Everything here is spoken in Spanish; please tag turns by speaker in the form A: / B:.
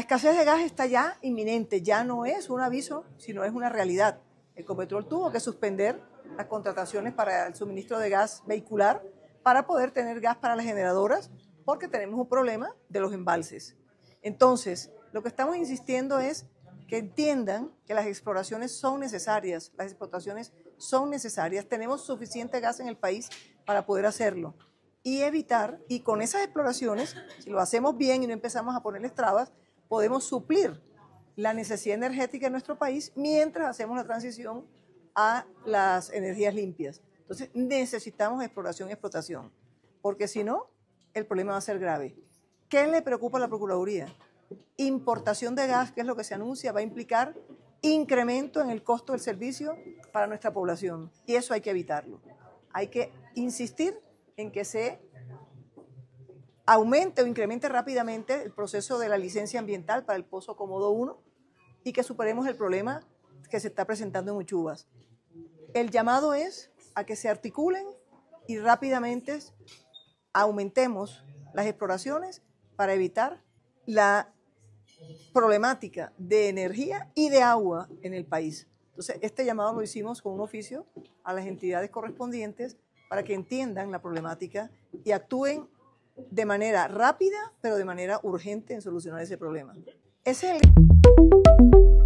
A: escasez de gas está ya inminente, ya no es un aviso, sino es una realidad. Ecopetrol tuvo que suspender las contrataciones para el suministro de gas vehicular para poder tener gas para las generadoras, porque tenemos un problema de los embalses. Entonces, lo que estamos insistiendo es que entiendan que las exploraciones son necesarias, las explotaciones son necesarias, tenemos suficiente gas en el país para poder hacerlo y evitar, y con esas exploraciones, si lo hacemos bien y no empezamos a ponerles trabas, podemos suplir la necesidad energética de nuestro país mientras hacemos la transición a las energías limpias. Entonces necesitamos exploración y explotación, porque si no, el problema va a ser grave. ¿Qué le preocupa a la Procuraduría? Importación de gas, que es lo que se anuncia, va a implicar incremento en el costo del servicio para nuestra población. Y eso hay que evitarlo. Hay que insistir en que se aumente o incremente rápidamente el proceso de la licencia ambiental para el Pozo Comodo 1 y que superemos el problema que se está presentando en Uchubas. El llamado es a que se articulen y rápidamente aumentemos las exploraciones para evitar la problemática de energía y de agua en el país. Entonces, este llamado lo hicimos con un oficio a las entidades correspondientes para que entiendan la problemática y actúen de manera rápida, pero de manera urgente en solucionar ese problema. Ese es el...